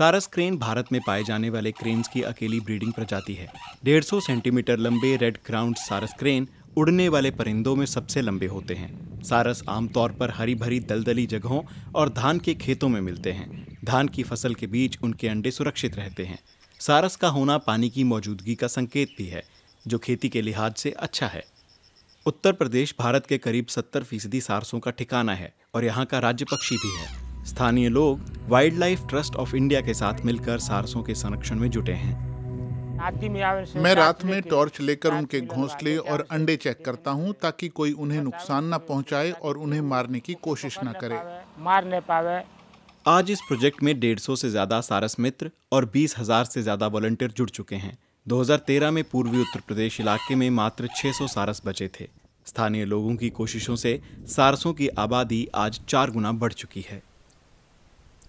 सारस क्रेन भारत में पाए जाने वाले क्रेन्स की अकेली ब्रीडिंग प्रजाति है। 150 सेंटीमीटर लंबे रेड ग्राउंड सारस क्रेन उड़ने वाले परिंदों में सबसे लंबे होते हैं। सारस आमतौर पर हरी भरी दलदली जगहों और धान के खेतों में मिलते हैं। धान की फ़सल के बीच उनके अंडे सुरक्षित रहते हैं। सारस का होना पानी की मौजूदगी का संकेत भी है, जो खेती के लिहाज से अच्छा है। उत्तर प्रदेश, भारत के करीब 70 फ़ीसदी सारसों का ठिकाना है और यहाँ का राज्य पक्षी भी है। स्थानीय लोग wild life trust of India के साथ मिलकर सारसों के संरक्षण में जुटे हैं। मैं रात में टॉर्च लेकर उनके घोंसले और अंडे चेक करता हूँ ताकि कोई उन्हें नुकसान न पहुँचाए और उन्हें मारने की कोशिश न करे। मारने पावे। आज इस प्रोजेक्ट में 150 से ज़्यादा सारस मित्र और बीस हज़ार से ज़्यादा वॉलंटियर जुड़ चुके हैं। 2013 में पूर्वी उत्तर प्रदेश इलाके में मात्र 600 सारस बचे थे। स्थानीय लोगों की कोशिशों से सारसों की आबादी आज चार गुना बढ़ चुकी है।